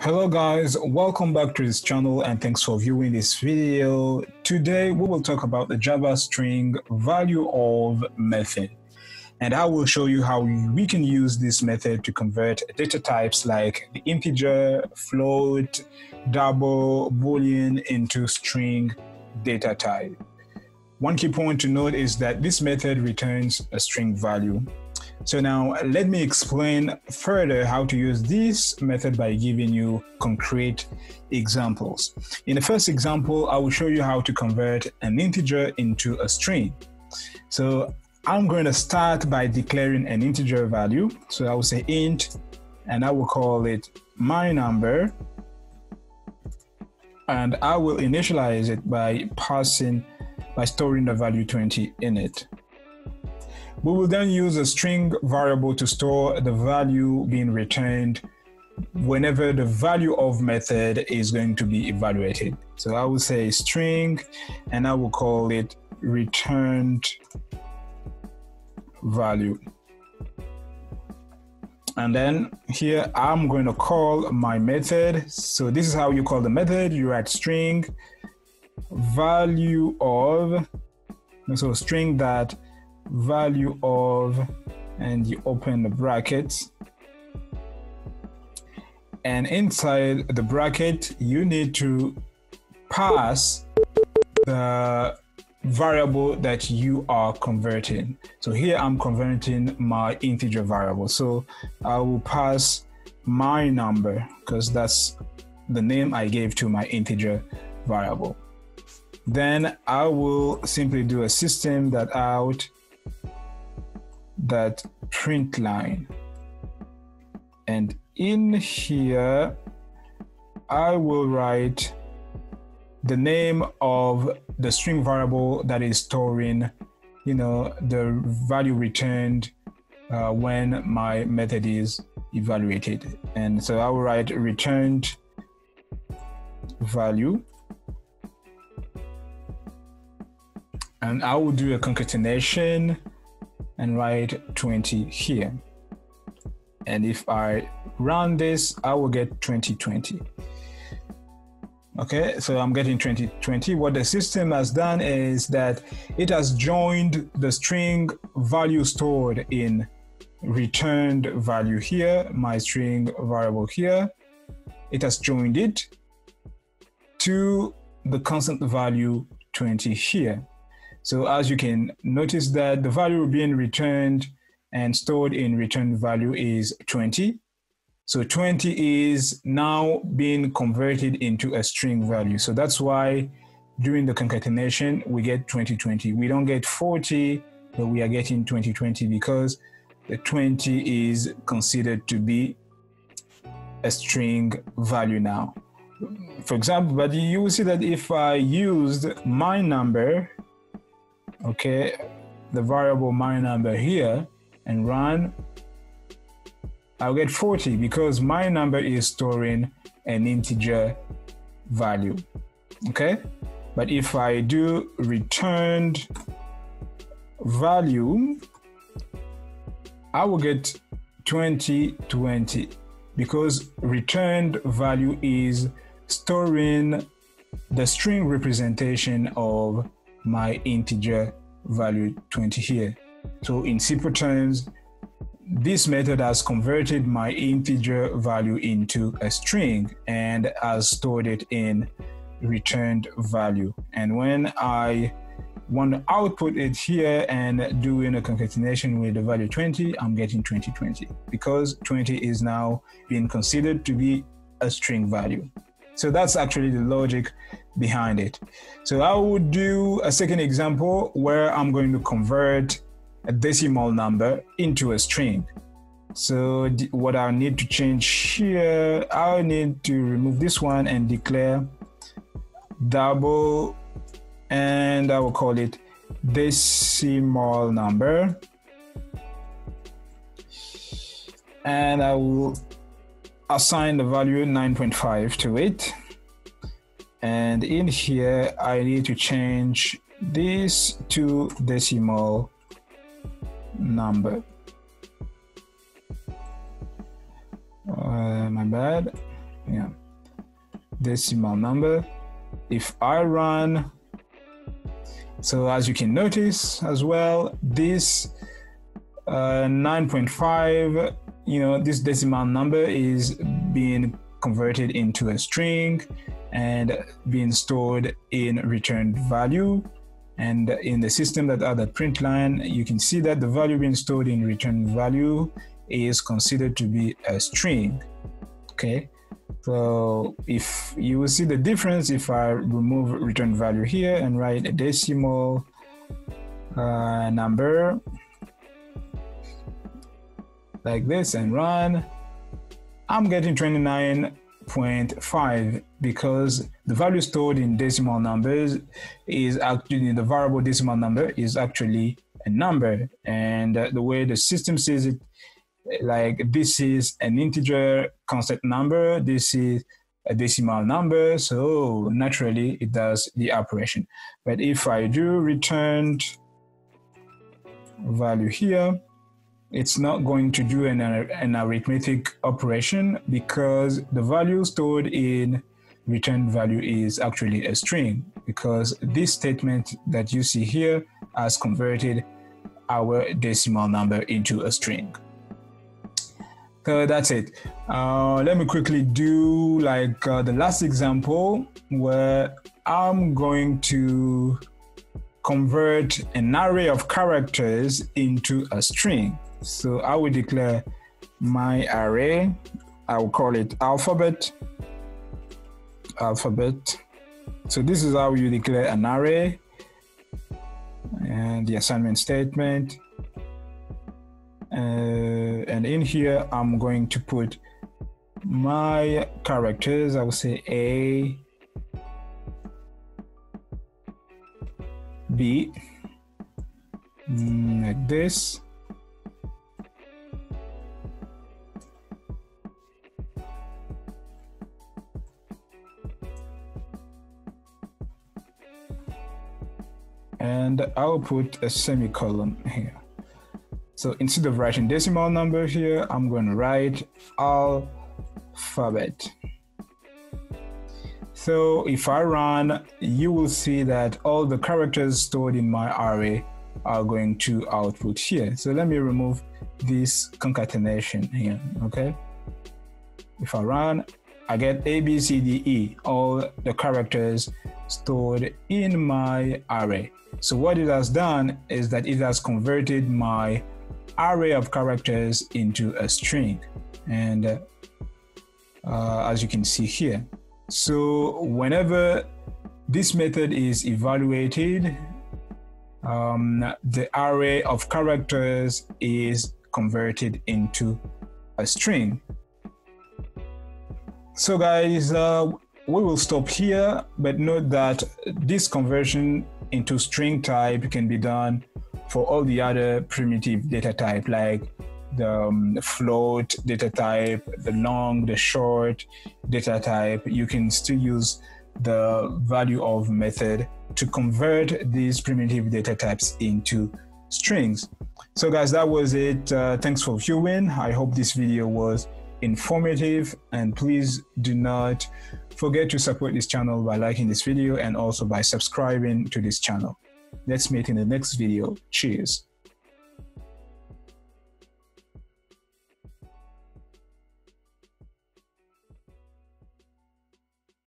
Hello guys, welcome back to this channel and thanks for viewing this video. Today we will talk about the Java string value of method and I will show you how we can use this method to convert data types like the integer, float, double, boolean into string data type. One key point to note is that this method returns a string value so now let me explain further how to use this method by giving you concrete examples. In the first example, I will show you how to convert an integer into a string. So I'm going to start by declaring an integer value. So I will say int, and I will call it my number. And I will initialize it by passing, by storing the value 20 in it. We will then use a string variable to store the value being returned whenever the value of method is going to be evaluated. So I will say string and I will call it returned value. And then here I'm going to call my method. So this is how you call the method. You write string value of, so string that value of and you open the bracket. And inside the bracket you need to pass the variable that you are converting. So here i'm converting my integer variable. So i will pass my number because that's the name i gave to my integer variable. Then i will simply do a system that out that print line. And in here, I will write the name of the string variable that is storing, you know, the value returned uh, when my method is evaluated. And so I will write returned value. And I will do a concatenation and write 20 here. And if I run this, I will get 2020. Okay, so I'm getting 2020. What the system has done is that it has joined the string value stored in returned value here, my string variable here. It has joined it to the constant value 20 here. So as you can notice that the value being returned and stored in return value is 20. So 20 is now being converted into a string value. So that's why during the concatenation, we get 2020. We don't get 40, but we are getting 2020 because the 20 is considered to be a string value now. For example, but you will see that if I used my number okay, the variable my number here and run, I'll get 40 because my number is storing an integer value, okay? But if I do returned value, I will get 2020 because returned value is storing the string representation of my integer value 20 here. So in simple terms, this method has converted my integer value into a string and has stored it in returned value. And when I want to output it here and doing a concatenation with the value 20, I'm getting 2020 because 20 is now being considered to be a string value. So that's actually the logic behind it. So I would do a second example where I'm going to convert a decimal number into a string. So what I need to change here, I need to remove this one and declare double and I will call it decimal number. And I will assign the value 9.5 to it. And in here, I need to change this to decimal number. Uh, my bad. yeah decimal number if i run so as you can notice as well this uh, 9.5 you know this decimal number is being converted into a string and being stored in returned value. And in the system that are the print line you can see that the value being stored in return value is considered to be a string okay? So if you will see the difference if I remove return value here and write a decimal uh, number like this and run, I'm getting 29.5 because the value stored in decimal numbers is actually the variable decimal number is actually a number and uh, the way the system says it like this is an integer constant number, this is a decimal number, so naturally it does the operation. But if I do returned value here, it's not going to do an, an arithmetic operation because the value stored in return value is actually a string because this statement that you see here has converted our decimal number into a string. So that's it. Uh, let me quickly do like uh, the last example where I'm going to convert an array of characters into a string. So I will declare my array. I will call it alphabet. Alphabet. So this is how you declare an array. And the assignment statement uh, and in here I'm going to put my characters I will say A B mm, like this and I'll put a semicolon here so instead of writing decimal number here, I'm going to write alphabet. So if I run, you will see that all the characters stored in my array are going to output here. So let me remove this concatenation here, okay? If I run, I get A, B, C, D, E, all the characters stored in my array. So what it has done is that it has converted my array of characters into a string. And uh, uh, as you can see here. So whenever this method is evaluated, um, the array of characters is converted into a string. So guys, uh, we will stop here, but note that this conversion into string type can be done for all the other primitive data type like the um, float data type, the long, the short data type, you can still use the value of method to convert these primitive data types into strings. So guys, that was it. Uh, thanks for viewing. I hope this video was informative and please do not forget to support this channel by liking this video and also by subscribing to this channel. Let's meet in the next video. Cheers.